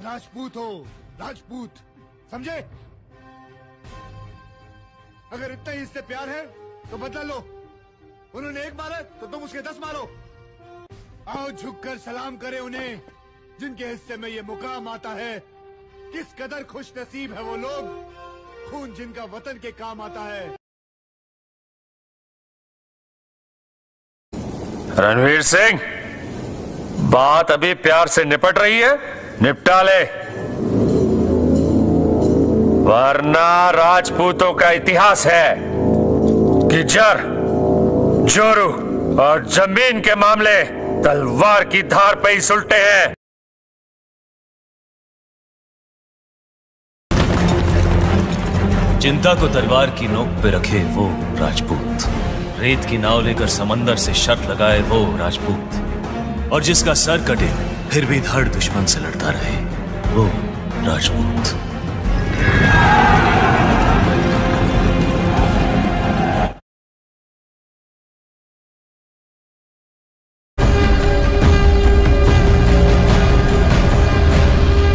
राजपूत हो, राजपूत। समझे? अगर इतना ही इससे प्यार है तो बदला लो। उन्होंने एक मारा तो तुम उसके दस मारो। आओ झुककर सलाम करें उन्हें, जिनके हिस्से में ये मुकाम आता है। किस कदर खुश नसीब है वो लोग, खून जिनका वतन के काम आता है। रणवीर सिंह, बात अभी प्यार से निपट रही है। निपटा ले वरना राजपूतों का इतिहास है कि जर, जोरू और ज़मीन के मामले तलवार की धार पे ही सुलटे हैं। चिंता को तलवार की नोक पे रखे वो राजपूत। रेत की नाव लेकर समंदर से शर्त लगाए वो राजपूत। और जिसका सर कटे फिर भी धड़ दुश्मन से लड़ता रहे, वो राजपूत।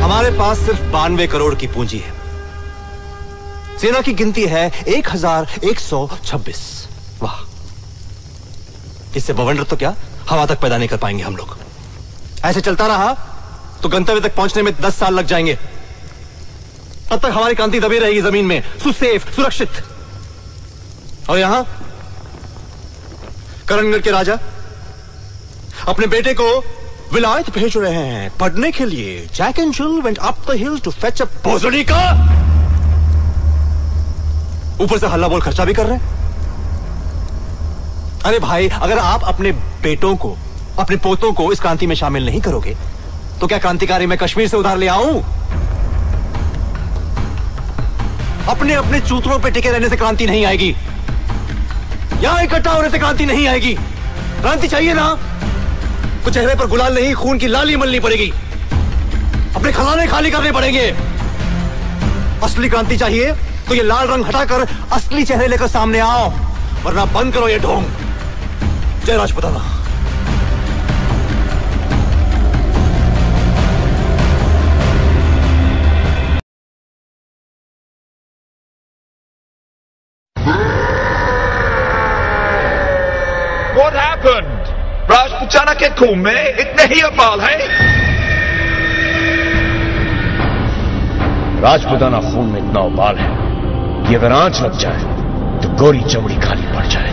हमारे पास सिर्फ़ बानवे करोड़ की पूंजी है। सेना की गिनती है एक हज़ार एक सौ छब्बीस। वाह। इससे बवंडर तो क्या? हवा तक पैदा नहीं कर पाएँगे हम लोग। ऐसे चलता रहा तो गंतव्य तक पहुँचने में दस साल लग जाएँगे। तब तक हमारी क्रांति दबी रहेगी ज़मीन में, सुसेफ, सुरक्षित। और यहाँ, करणगढ़ के राजा, अपने बेटे को विलायत भेज रहे हैं पढ़ने के लिए। Jack and Jill went up the hill to fetch a भोसड़ी का ऊपर से हल्ला बोल खर्चा भी कर रहे हैं। अरे भाई, अगर आप अपने बेटों को अपने पोतों को इस क्रांति में शामिल नहीं करोगे। तो क्या क्रांतिकारी मैं कश्मीर से उधार ले आऊँ? अपने अपने चूतरों पे टिके रहने से क्रांति नहीं आएगी। यहाँ इकट्ठा होने से क्रांति नहीं आएगी। क्रांति चाहिए ना। तो चेहरे पर गुलाल नहीं, खून की लाली मलनी पड़ेगी। अपने खजाने खाली करने पड़ेंगे। असली क्रांति चाहिए तो ये लाल रंग हटाकर असली चेहरे लेकर सामने आओ, वरना बंद करो ये ढोंग। जय राजपुताना। Happened? राजपुताना के खून में इतने ही अपाल हैं राजपुताना खून में इतना उबाल है कि अगर आँच लग जाए तो गोरी चमड़ी खाली पड़ जाए